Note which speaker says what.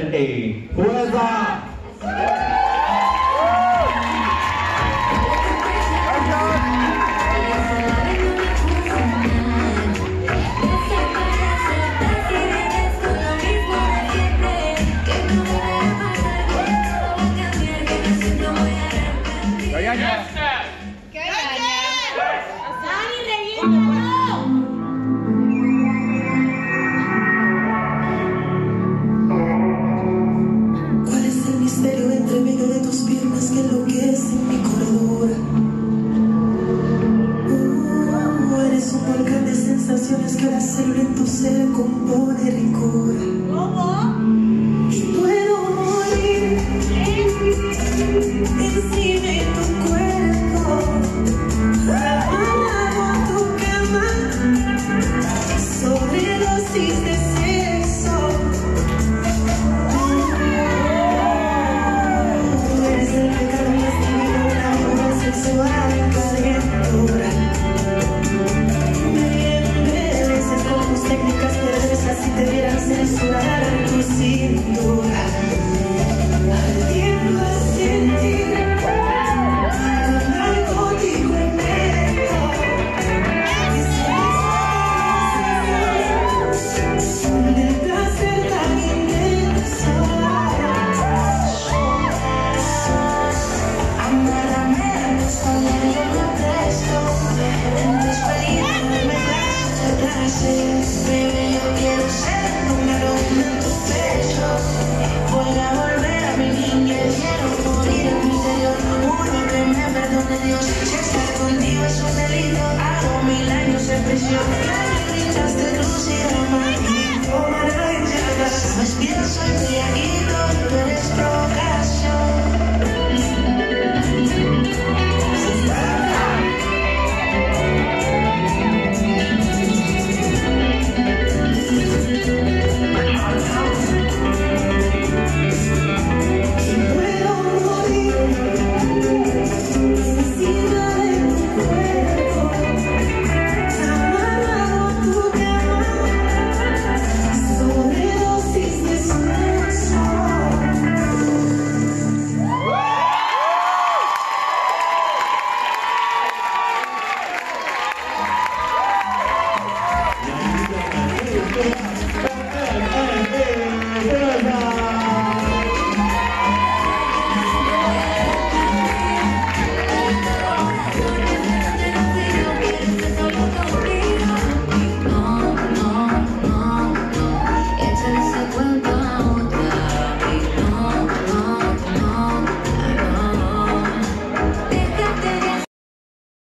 Speaker 1: and a
Speaker 2: who is? stretto se compone e años. Estar contigo es un delito Hago mil años en prisión. La gritaste crucial